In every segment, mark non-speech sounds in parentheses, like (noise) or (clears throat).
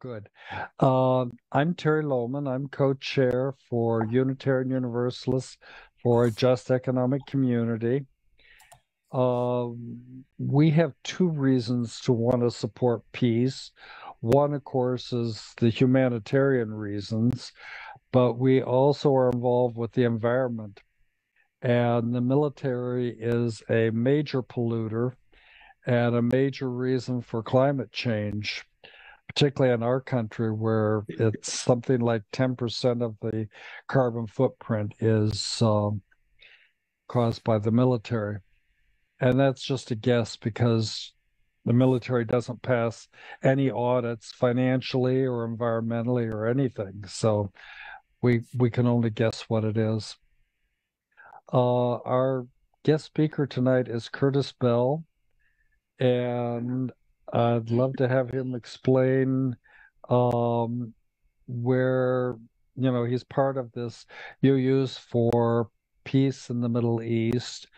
good. Uh, I'm Terry Lohman. I'm co-chair for Unitarian Universalists for a Just Economic Community. Uh, we have two reasons to want to support peace. One, of course, is the humanitarian reasons, but we also are involved with the environment. And the military is a major polluter and a major reason for climate change particularly in our country where it's (laughs) something like 10% of the carbon footprint is um, caused by the military. And that's just a guess because the military doesn't pass any audits financially or environmentally or anything. So we we can only guess what it is. Uh, our guest speaker tonight is Curtis Bell, and I'd love to have him explain um, where you know he's part of this UUs for peace in the Middle East.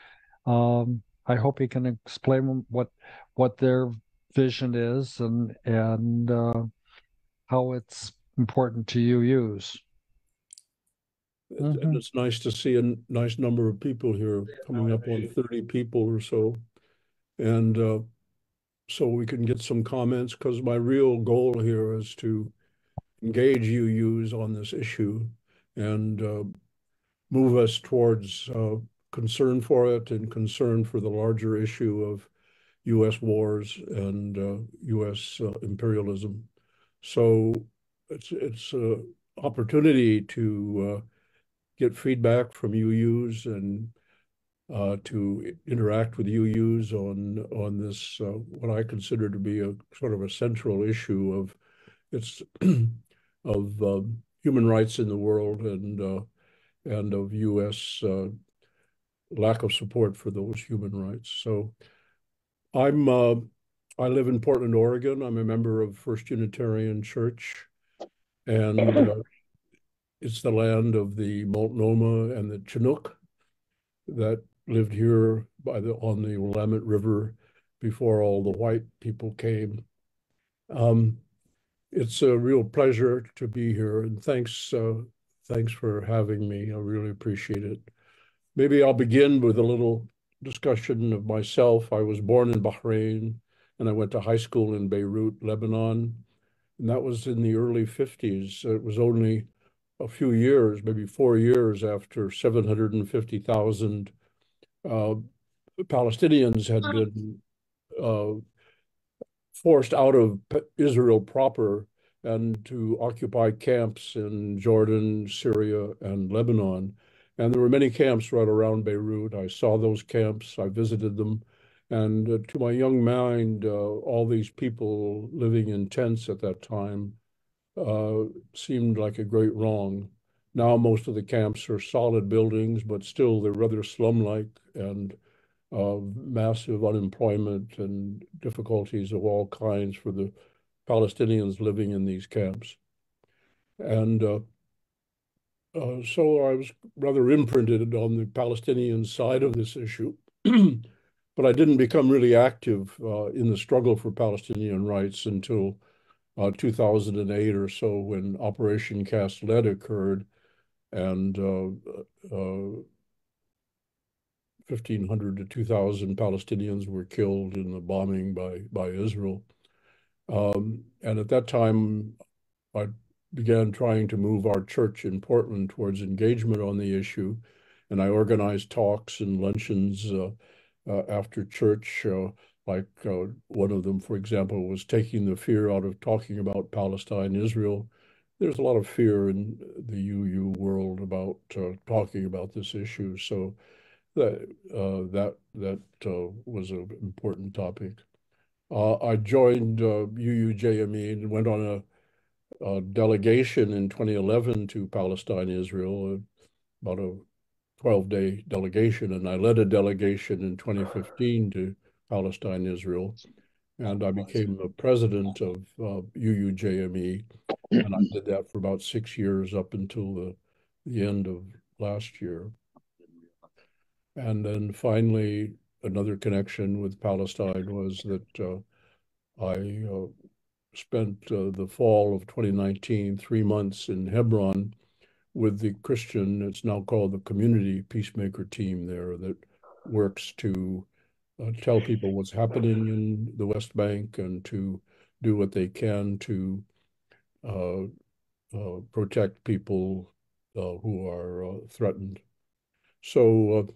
Um, I hope he can explain what what their vision is and and uh, how it's important to UUs. Mm-hmm. And it's nice to see a nice number of people here, coming up on 30 people or so. And uh, so we can get some comments because my real goal here is to engage UUs on this issue and uh, move us towards uh, concern for it and concern for the larger issue of U.S. wars and uh, U.S. Uh, imperialism. So it's it's an opportunity to uh, get feedback from UUs and uh, to interact with UUs on on this uh, what I consider to be a sort of a central issue of it's (clears throat) of um, human rights in the world and uh, and of U.S. Uh, lack of support for those human rights. So I'm uh, I live in Portland, Oregon. I'm a member of First Unitarian Church, and uh, it's the land of the Multnomah and the Chinook that lived here by the on the Willamette River before all the white people came. Um, it's a real pleasure to be here, and thanks uh, thanks for having me. I really appreciate it. Maybe I'll begin with a little discussion of myself. I was born in Bahrain, and I went to high school in Beirut, Lebanon, and that was in the early 50s. It was only a few years, maybe four years after 750,000 uh, Palestinians had been uh, forced out of Israel proper and to occupy camps in Jordan, Syria, and Lebanon. And there were many camps right around Beirut. I saw those camps, I visited them. And uh, to my young mind, uh, all these people living in tents at that time uh, seemed like a great wrong. Now most of the camps are solid buildings, but still they're rather slum-like and uh, massive unemployment and difficulties of all kinds for the Palestinians living in these camps. And uh, uh, so I was rather imprinted on the Palestinian side of this issue, (clears throat) but I didn't become really active uh, in the struggle for Palestinian rights until uh, 2008 or so when Operation Cast Lead occurred and uh, uh, 1,500 to 2,000 Palestinians were killed in the bombing by, by Israel. Um, and at that time, I began trying to move our church in Portland towards engagement on the issue. And I organized talks and luncheons uh, uh, after church. Uh, like uh, one of them, for example, was taking the fear out of talking about Palestine, Israel, there's a lot of fear in the UU world about uh, talking about this issue. So that uh, that that uh, was an important topic. Uh, I joined UUJME uh, and went on a, a, delegation in 2011 to Palestine, Israel, about a 12-day delegation, and I led a delegation in 2015 to Palestine, Israel and I became the president of uh, UUJME, and I did that for about six years up until the, the end of last year. And then finally, another connection with Palestine was that uh, I uh, spent uh, the fall of 2019 three months in Hebron with the Christian, it's now called the Community Peacemaker Team there that works to tell people what's happening in the West Bank and to do what they can to uh, uh, protect people uh, who are uh, threatened. So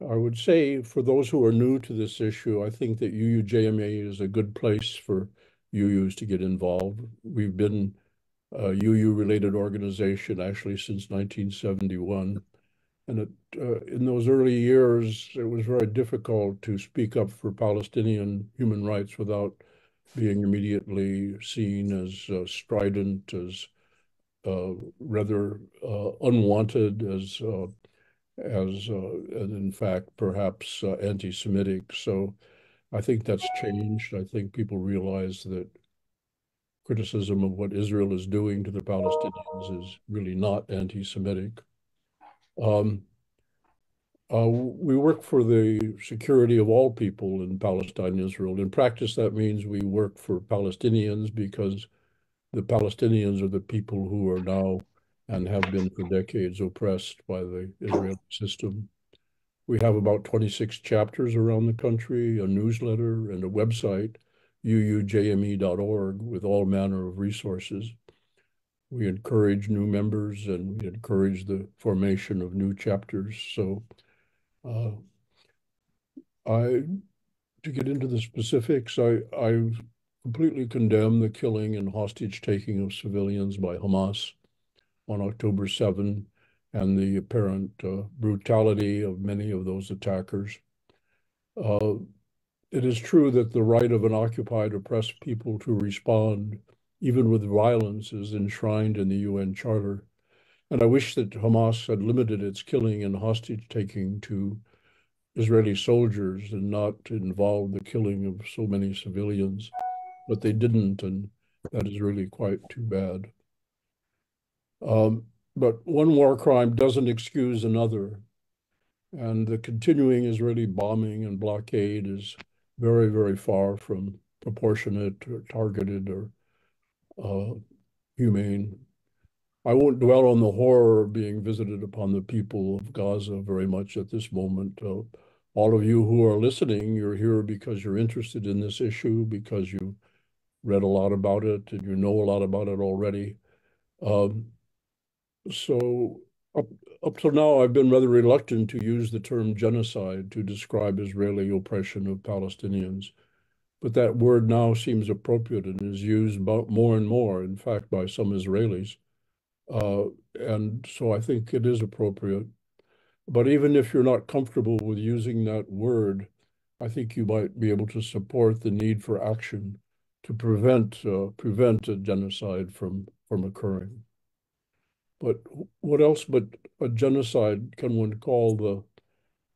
I would say for those who are new to this issue, I think that UUJME is a good place for UUs to get involved. We've been a UU-related organization actually since 1971. And it, uh, in those early years, it was very difficult to speak up for Palestinian human rights without being immediately seen as uh, strident, as uh, rather uh, unwanted, as uh, as uh, and in fact perhaps anti-Semitic. So I think that's changed. I think people realize that criticism of what Israel is doing to the Palestinians is really not anti-Semitic. Um, uh, we work for the security of all people in Palestine and Israel. In practice, that means we work for Palestinians because the Palestinians are the people who are now and have been for decades oppressed by the Israeli system. We have about 26 chapters around the country, a newsletter, and a website, uujme.org, with all manner of resources. We encourage new members and we encourage the formation of new chapters. So uh, I, to get into the specifics, I, I completely condemn the killing and hostage taking of civilians by Hamas on October 7 and the apparent uh, brutality of many of those attackers. Uh, it is true that the right of an occupied, oppressed people to respond, even with violence, is enshrined in the UN Charter. And I wish that Hamas had limited its killing and hostage taking to Israeli soldiers and not involved the killing of so many civilians. But they didn't, and that is really quite too bad. Um, but one war crime doesn't excuse another. And the continuing Israeli bombing and blockade is very, very far from proportionate or targeted or uh, humane. I won't dwell on the horror being visited upon the people of Gaza very much at this moment. Uh, all of you who are listening, you're here because you're interested in this issue, because you read a lot about it and you know a lot about it already. Um, so up, up till now, I've been rather reluctant to use the term genocide to describe Israeli oppression of Palestinians. But that word now seems appropriate and is used more and more, in fact, by some Israelis. Uh, and so I think it is appropriate. But even if you're not comfortable with using that word, I think you might be able to support the need for action to prevent uh, prevent a genocide from from occurring. But what else but a genocide can one call the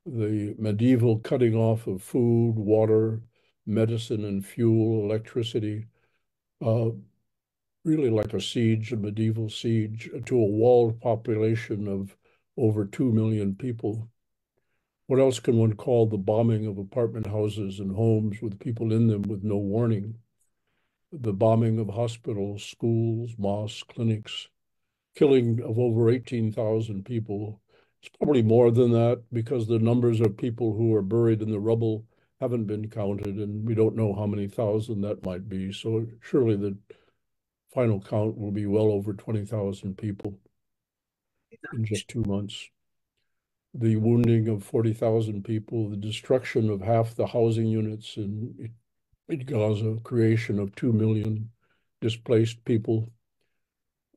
the medieval cutting off of food, water, medicine, and fuel, electricity, uh, really like a siege, a medieval siege, to a walled population of over 2 million people. What else can one call the bombing of apartment houses and homes with people in them with no warning? The bombing of hospitals, schools, mosques, clinics, killing of over 18,000 people. It's probably more than that because the numbers of people who are buried in the rubble haven't been counted, and we don't know how many thousand that might be. So surely the final count will be well over 20,000 people in just two months. The wounding of 40,000 people, the destruction of half the housing units in, in Gaza, creation of 2 million displaced people,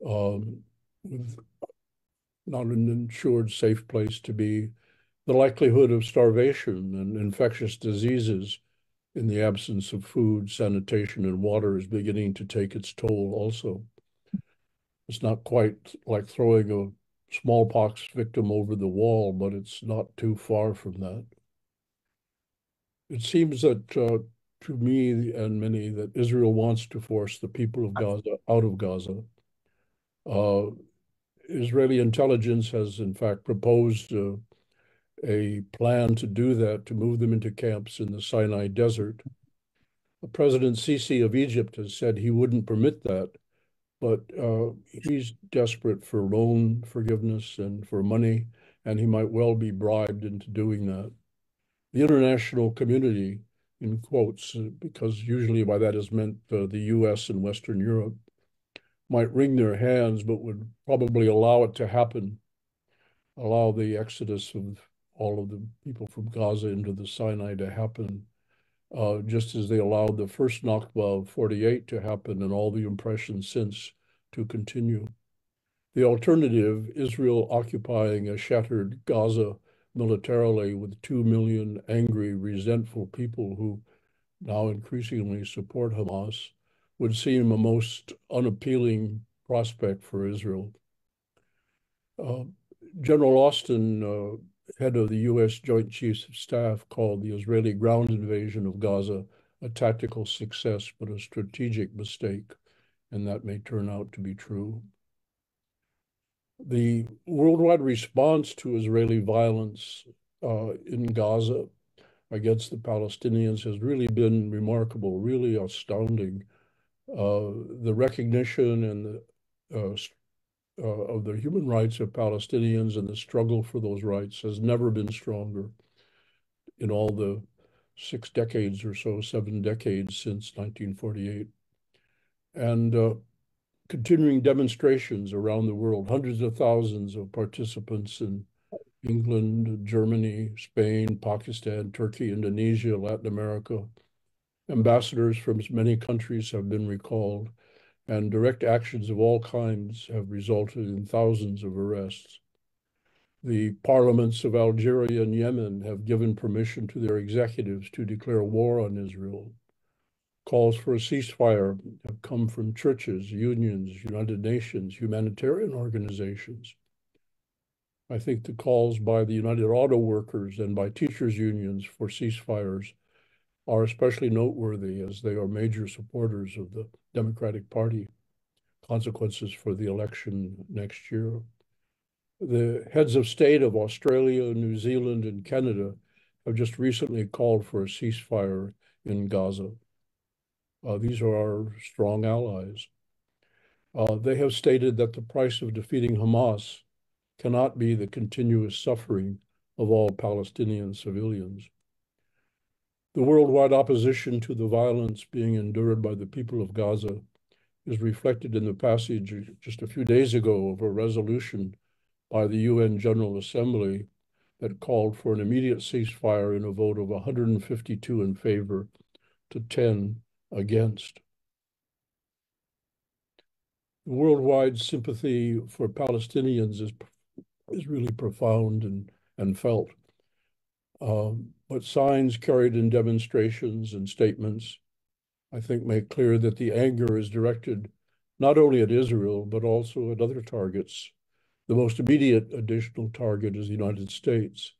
um, with not an insured safe place to be, the likelihood of starvation and infectious diseases in the absence of food, sanitation, and water is beginning to take its toll also. It's not quite like throwing a smallpox victim over the wall, but it's not too far from that. It seems that uh, to me and many that Israel wants to force the people of Gaza out of Gaza. Uh, Israeli intelligence has in fact proposed uh, a plan to do that, to move them into camps in the Sinai desert. President Sisi of Egypt has said he wouldn't permit that, but uh, he's desperate for loan forgiveness and for money, and he might well be bribed into doing that. The international community, in quotes, because usually by that is meant uh, the US and Western Europe, might wring their hands, but would probably allow it to happen, allow the exodus of all of the people from Gaza into the Sinai to happen, uh, just as they allowed the first Nakba of 48 to happen and all the impressions since to continue. The alternative, Israel occupying a shattered Gaza militarily with 2 million angry, resentful people who now increasingly support Hamas, would seem a most unappealing prospect for Israel. Uh, General Austin, uh, head of the U.S. Joint Chiefs of Staff, called the Israeli ground invasion of Gaza a tactical success, but a strategic mistake, and that may turn out to be true. The worldwide response to Israeli violence uh, in Gaza against the Palestinians has really been remarkable, really astounding. Uh, the recognition and the uh, uh, of the human rights of Palestinians and the struggle for those rights has never been stronger in all the six decades or so, seven decades since 1948. And uh, continuing demonstrations around the world, hundreds of thousands of participants in England, Germany, Spain, Pakistan, Turkey, Indonesia, Latin America, Ambassadors from many countries have been recalled, and direct actions of all kinds have resulted in thousands of arrests. The parliaments of Algeria and Yemen have given permission to their executives to declare war on Israel. Calls for a ceasefire have come from churches, unions, United Nations, humanitarian organizations. I think the calls by the United Auto Workers and by teachers' unions for ceasefires are especially noteworthy as they are major supporters of the Democratic Party. Consequences for the election next year. The heads of state of Australia, New Zealand, and Canada have just recently called for a ceasefire in Gaza. Uh, these are our strong allies. Uh, they have stated that the price of defeating Hamas cannot be the continuous suffering of all Palestinian civilians. The worldwide opposition to the violence being endured by the people of Gaza is reflected in the passage just a few days ago of a resolution by the UN General Assembly that called for an immediate ceasefire in a vote of 152 in favor to 10 against. The worldwide sympathy for Palestinians is, is really profound and, and felt. Um, but signs carried in demonstrations and statements, I think, make clear that the anger is directed not only at Israel, but also at other targets. The most immediate additional target is the United States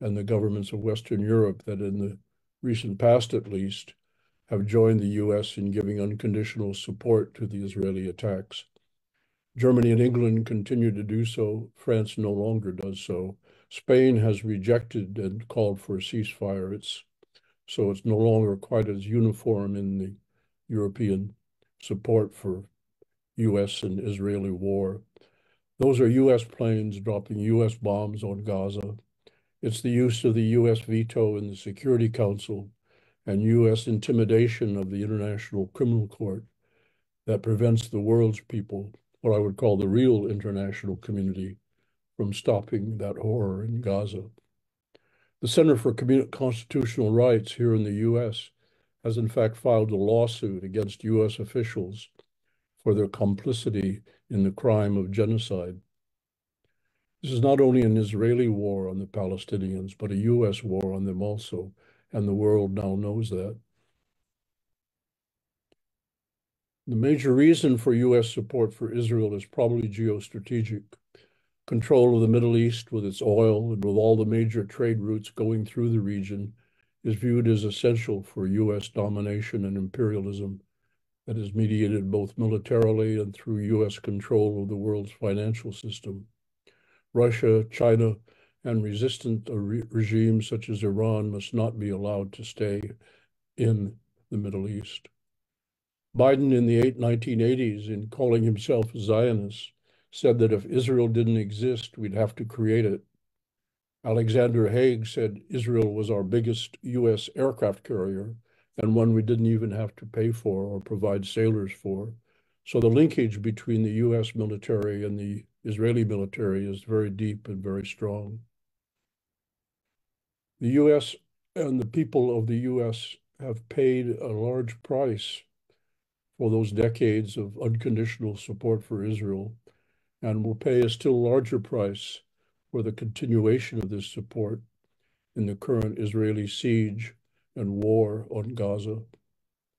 and the governments of Western Europe that, in the recent past at least, have joined the US in giving unconditional support to the Israeli attacks. Germany and England continue to do so. France no longer does so. Spain has rejected and called for a ceasefire. It's so it's no longer quite as uniform in the European support for U.S. and Israeli war. Those are U.S. planes dropping U.S. bombs on Gaza. It's the use of the U.S. veto in the Security Council and U.S. intimidation of the International Criminal Court that prevents the world's people, what I would call the real international community, from stopping that horror in Gaza. The Center for Constitutional Rights here in the U.S. has in fact filed a lawsuit against U.S. officials for their complicity in the crime of genocide. This is not only an Israeli war on the Palestinians, but a U.S. war on them also, and the world now knows that. The major reason for U.S. support for Israel is probably geostrategic control of the Middle East with its oil and with all the major trade routes going through the region is viewed as essential for U.S. domination and imperialism that is mediated both militarily and through U.S. control of the world's financial system. Russia, China, and resistant re regimes such as Iran must not be allowed to stay in the Middle East. Biden in the 1980s, in calling himself a Zionist, said that if Israel didn't exist, we'd have to create it. Alexander Haig said Israel was our biggest U.S. aircraft carrier and one we didn't even have to pay for or provide sailors for. So the linkage between the U.S. military and the Israeli military is very deep and very strong. The U.S. and the people of the U.S. have paid a large price for those decades of unconditional support for Israel and will pay a still larger price for the continuation of this support in the current Israeli siege and war on Gaza.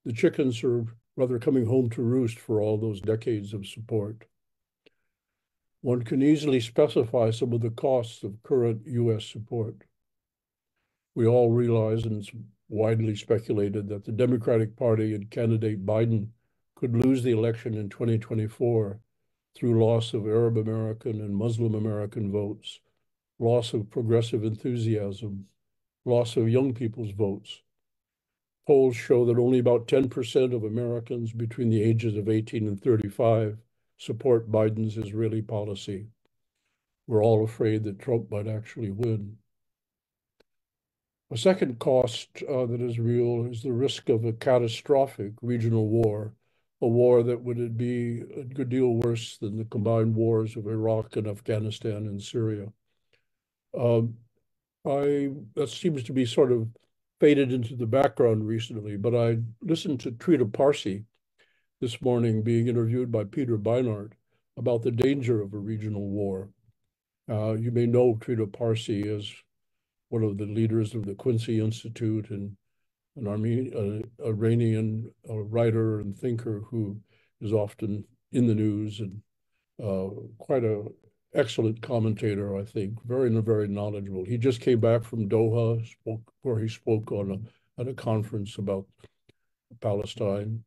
The chickens are rather coming home to roost for all those decades of support. One can easily specify some of the costs of current U.S. support. We all realize, and it's widely speculated, that the Democratic Party and candidate Biden could lose the election in 2024 through loss of Arab American and Muslim American votes, loss of progressive enthusiasm, loss of young people's votes. Polls show that only about 10% of Americans between the ages of 18 and 35 support Biden's Israeli policy. We're all afraid that Trump might actually win. A second cost uh, that is real is the risk of a catastrophic regional war, a war that would be a good deal worse than the combined wars of Iraq and Afghanistan and Syria. Um, I that seems to be sort of faded into the background recently, but I listened to Trita Parsi this morning being interviewed by Peter Beinart about the danger of a regional war. Uh, you may know Trita Parsi as one of the leaders of the Quincy Institute and an Armenian, uh, Iranian uh, writer and thinker who is often in the news and uh, quite a excellent commentator, I think, very, very knowledgeable. He just came back from Doha, spoke where he spoke on a, at a conference about Palestine.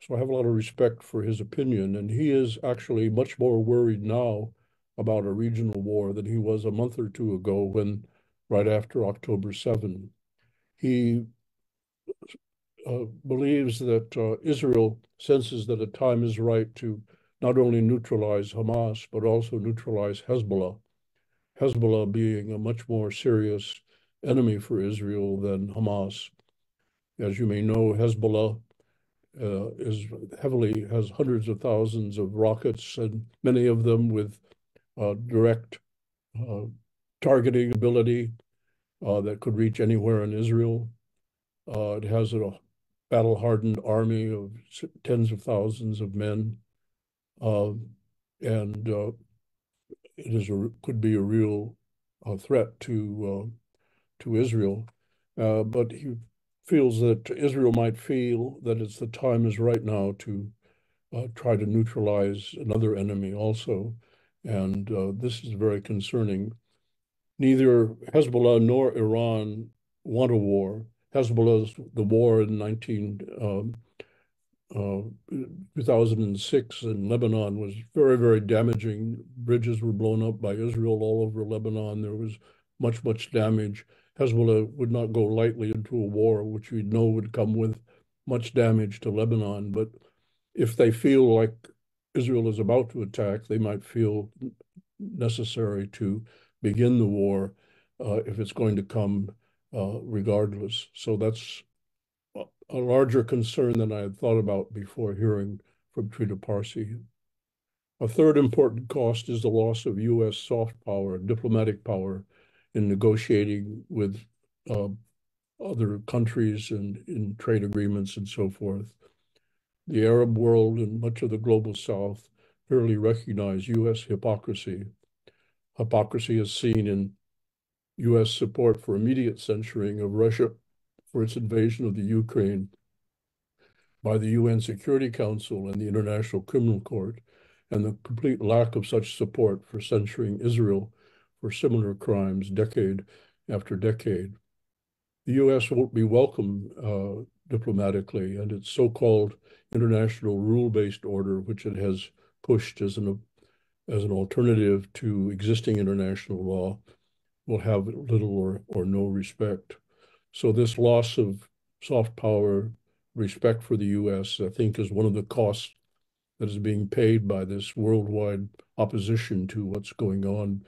So I have a lot of respect for his opinion, and he is actually much more worried now about a regional war than he was a month or two ago when, right after October 7, he uh, believes that uh, Israel senses that a time is right to not only neutralize Hamas, but also neutralize Hezbollah. Hezbollah being a much more serious enemy for Israel than Hamas. As you may know, Hezbollah uh, is heavily has hundreds of thousands of rockets, and many of them with uh, direct uh, targeting ability uh, that could reach anywhere in Israel. Uh, it has a battle-hardened army of tens of thousands of men uh, and uh, it is a, could be a real uh, threat to to Israel. but he feels that Israel might feel that it's the time is right now to uh, try to neutralize another enemy also. And uh, this is very concerning. Neither Hezbollah nor Iran want a war. Hezbollah's the war in 19, um, uh, 2006 in Lebanon was very, very damaging. Bridges were blown up by Israel all over Lebanon. There was much, much damage. Hezbollah would not go lightly into a war, which we know would come with much damage to Lebanon. But if they feel like Israel is about to attack, they might feel necessary to begin the war uh, if it's going to come uh, regardless. So that's a larger concern than I had thought about before hearing from Trita Parsi. A third important cost is the loss of U.S. soft power, diplomatic power, in negotiating with uh, other countries and in trade agreements and so forth. The Arab world and much of the global south clearly recognize U.S. hypocrisy. Hypocrisy is seen in U.S. support for immediate censuring of Russia for its invasion of the Ukraine by the UN Security Council and the International Criminal Court, and the complete lack of such support for censuring Israel for similar crimes decade after decade. The US won't be welcome uh, diplomatically, and its so-called international rule-based order, which it has pushed as an as an alternative to existing international law, will have little or, or no respect. So this loss of soft power, respect for the U.S., I think, is one of the costs that is being paid by this worldwide opposition to what's going on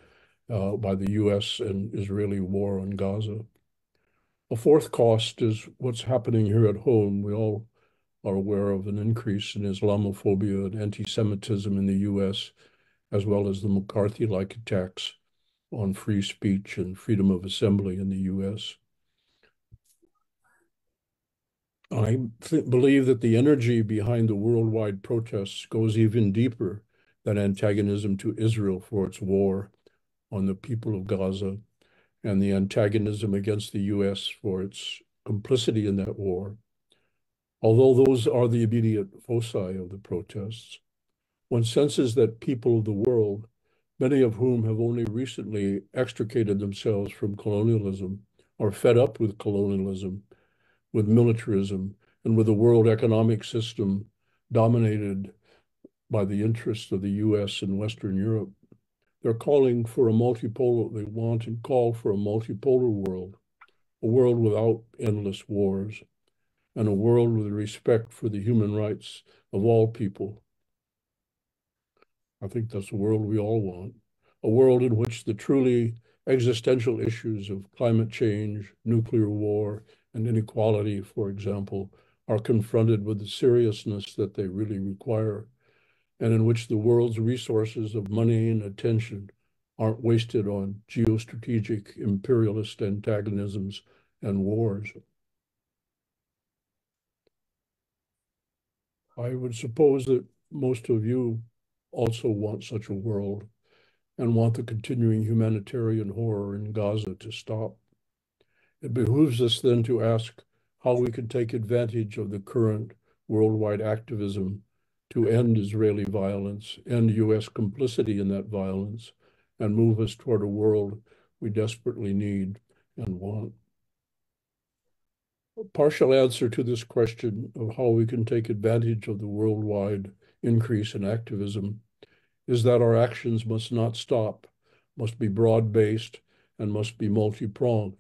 uh, by the U.S. and Israeli war on Gaza. A fourth cost is what's happening here at home. We all are aware of an increase in Islamophobia and anti-Semitism in the U.S., as well as the McCarthy-like attacks on free speech and freedom of assembly in the U.S. I believe that the energy behind the worldwide protests goes even deeper than antagonism to Israel for its war on the people of Gaza and the antagonism against the U.S. for its complicity in that war. Although those are the immediate foci of the protests, one senses that people of the world, many of whom have only recently extricated themselves from colonialism, are fed up with colonialism, with militarism, and with a world economic system dominated by the interests of the US and Western Europe. They're calling for a multipolar, they want and call for a multipolar world, a world without endless wars, and a world with respect for the human rights of all people. I think that's a world we all want, a world in which the truly existential issues of climate change, nuclear war, and inequality, for example, are confronted with the seriousness that they really require and in which the world's resources of money and attention aren't wasted on geostrategic imperialist antagonisms and wars. I would suppose that most of you also want such a world and want the continuing humanitarian horror in Gaza to stop. It behooves us then to ask how we can take advantage of the current worldwide activism to end Israeli violence, end U.S. complicity in that violence, and move us toward a world we desperately need and want. A partial answer to this question of how we can take advantage of the worldwide increase in activism is that our actions must not stop, must be broad-based, and must be multi-pronged.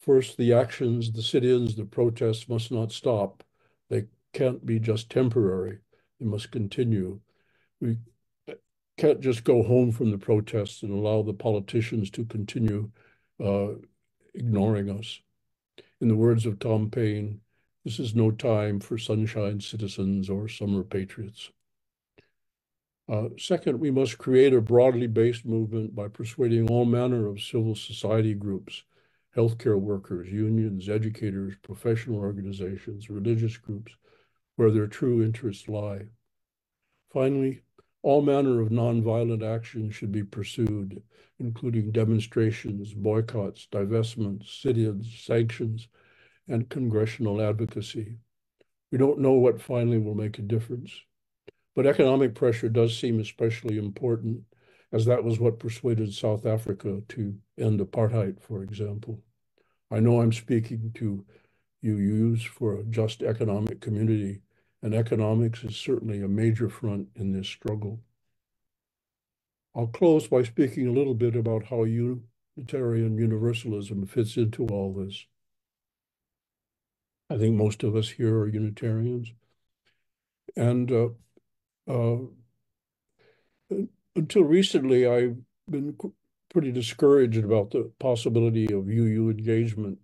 First, the actions, the sit-ins, the protests must not stop. They can't be just temporary. They must continue. We can't just go home from the protests and allow the politicians to continue uh, ignoring us. In the words of Tom Paine, this is no time for sunshine citizens or summer patriots. Uh, second, we must create a broadly based movement by persuading all manner of civil society groups, healthcare workers, unions, educators, professional organizations, religious groups, where their true interests lie. Finally, all manner of nonviolent action should be pursued, including demonstrations, boycotts, divestments, sit-ins, sanctions, and congressional advocacy. We don't know what finally will make a difference, but economic pressure does seem especially important, as that was what persuaded South Africa to end apartheid, for example. I know I'm speaking to UUs for a just economic community, and economics is certainly a major front in this struggle. I'll close by speaking a little bit about how Unitarian Universalism fits into all this. I think most of us here are Unitarians. And uh, uh, until recently, I've been pretty discouraged about the possibility of UU engagement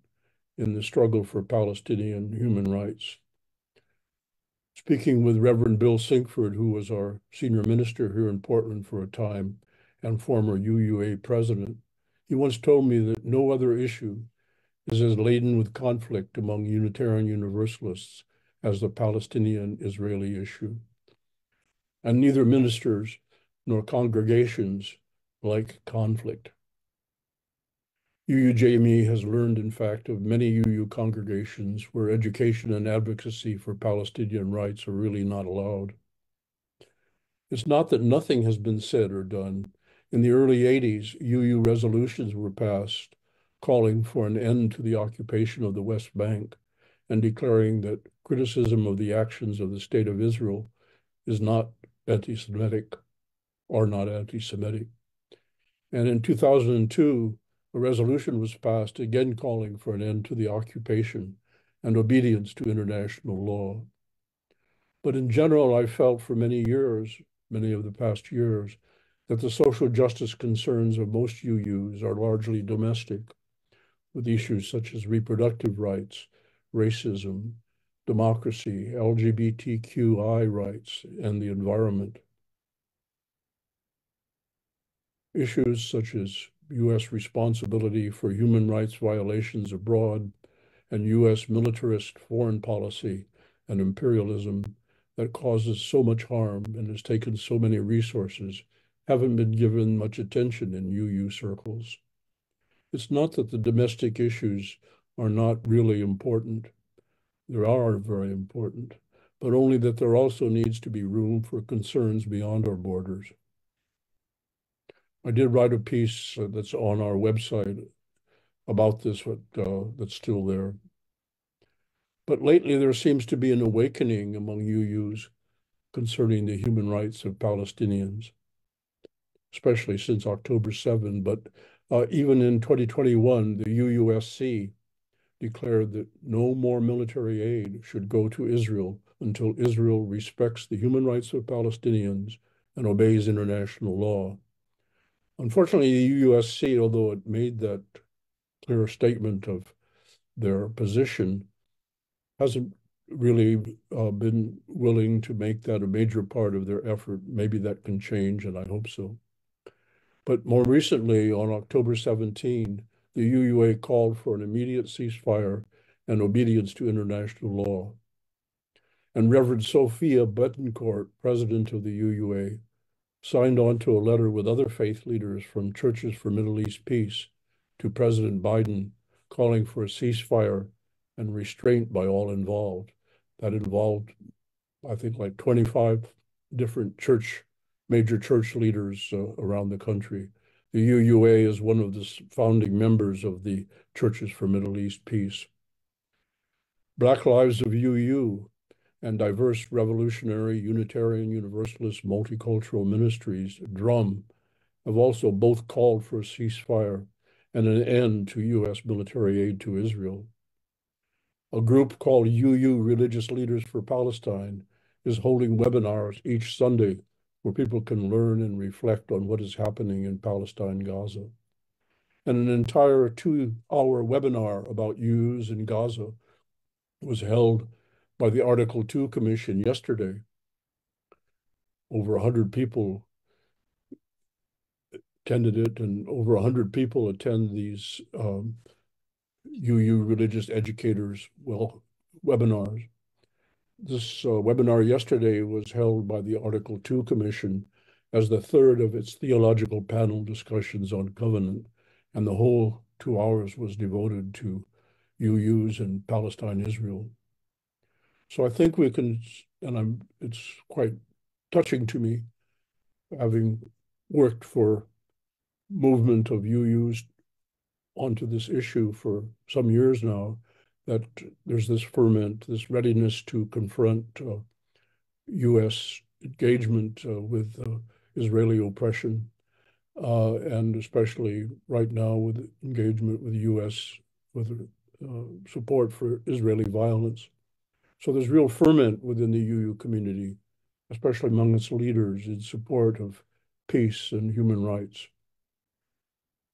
in the struggle for Palestinian human rights speaking with Reverend Bill Sinkford, who was our senior minister here in Portland for a time and former UUA president, he once told me that no other issue is as laden with conflict among Unitarian Universalists as the Palestinian-Israeli issue. And neither ministers nor congregations like conflict. UUJME has learned, in fact, of many UU congregations where education and advocacy for Palestinian rights are really not allowed. It's not that nothing has been said or done. In the early 80s, UU resolutions were passed calling for an end to the occupation of the West Bank and declaring that criticism of the actions of the State of Israel is not anti-Semitic or not anti-Semitic. And in 2002, a resolution was passed again calling for an end to the occupation and obedience to international law. But in general, I felt for many years, many of the past years, that the social justice concerns of most UUs are largely domestic, with issues such as reproductive rights, racism, democracy, LGBTQI rights, and the environment. Issues such as U.S. responsibility for human rights violations abroad and U.S. militarist foreign policy and imperialism that causes so much harm and has taken so many resources haven't been given much attention in UU circles. It's not that the domestic issues are not really important. They are very important, but only that there also needs to be room for concerns beyond our borders. I did write a piece uh, that's on our website about this uh, that's still there. But lately there seems to be an awakening among UUs concerning the human rights of Palestinians, especially since October 7. But uh, even in 2021, the UUSC declared that no more military aid should go to Israel until Israel respects the human rights of Palestinians and obeys international law. Unfortunately, the UUSC, although it made that clear statement of their position, hasn't really uh, been willing to make that a major part of their effort. Maybe that can change, and I hope so. But more recently, on October 17, the UUA called for an immediate ceasefire and obedience to international law. And Reverend Sofía Betancourt, president of the UUA, signed on to a letter with other faith leaders from Churches for Middle East Peace to President Biden calling for a ceasefire and restraint by all involved. That involved, I think, like 25 different church, major church leaders uh, around the country. The UUA is one of the founding members of the Churches for Middle East Peace. Black Lives of UU and diverse revolutionary Unitarian Universalist multicultural ministries, DRUM, have also both called for a ceasefire and an end to U.S. military aid to Israel. A group called UU Religious Leaders for Palestine is holding webinars each Sunday where people can learn and reflect on what is happening in Palestine, Gaza. And an entire two hour webinar about UUs in Gaza was held by the Article 2 Commission yesterday. Over 100 people attended it, and over 100 people attend these um, UU religious educators well webinars. This uh, webinar yesterday was held by the Article 2 Commission as the third of its theological panel discussions on covenant, and the whole two hours was devoted to UUs in Palestine, Israel. So I think we can, and I'm, it's quite touching to me, having worked for movement of UUs onto this issue for some years now that there's this ferment, this readiness to confront uh, U.S. engagement uh, with uh, Israeli oppression, uh, and especially right now with engagement with U.S. with uh, support for Israeli violence. So there's real ferment within the UU community, especially among its leaders in support of peace and human rights.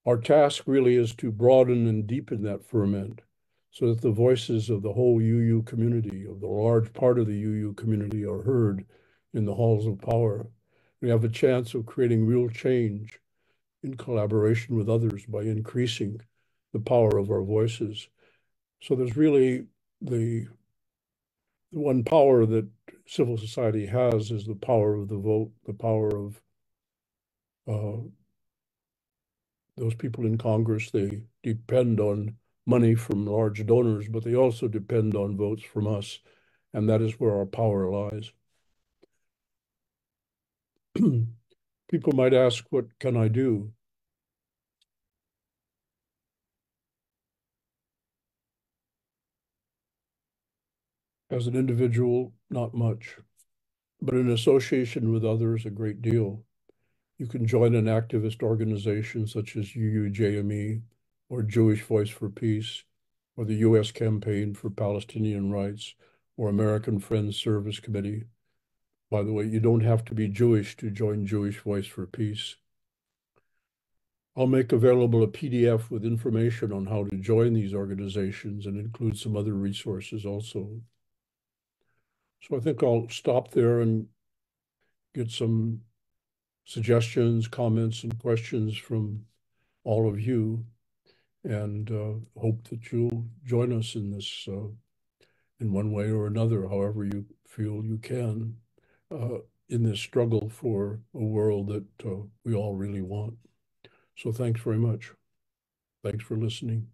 Our task really is to broaden and deepen that ferment so that the voices of the whole UU community, of the large part of the UU community, are heard in the halls of power. We have a chance of creating real change in collaboration with others by increasing the power of our voices. So there's really the, the one power that civil society has is the power of the vote, the power of uh, those people in Congress, they depend on money from large donors, but they also depend on votes from us, and that is where our power lies. (clears throat) people might ask, what can I do? As an individual, not much, but in association with others, a great deal. You can join an activist organization such as UUJME or Jewish Voice for Peace or the U.S. Campaign for Palestinian Rights or American Friends Service Committee. By the way, you don't have to be Jewish to join Jewish Voice for Peace. I'll make available a PDF with information on how to join these organizations and include some other resources also. So I think I'll stop there and get some suggestions, comments, and questions from all of you, and uh, hope that you'll join us in this uh, in one way or another, however you feel you can, uh, in this struggle for a world that uh, we all really want. So thanks very much. Thanks for listening.